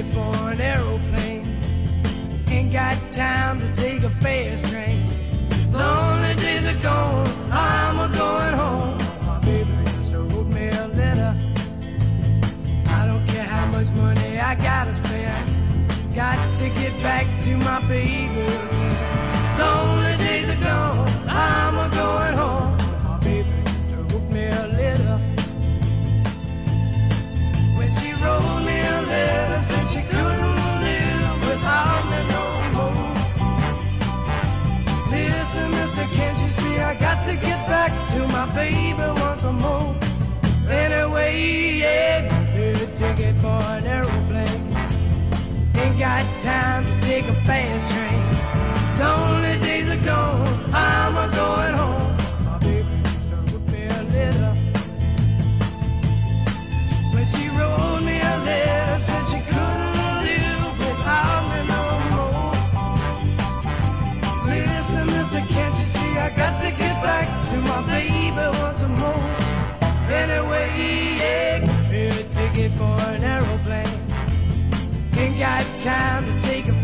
ticket for an aeroplane. Ain't got time to take a fast train. Lonely days are gone, I'm a going home. My baby just wrote me a letter. I don't care how much money I gotta spare. Got to get back to my baby. My baby once more? Anyway, yeah, get a ticket for an aeroplane. Ain't got time to take a fast train. Lonely right time to take a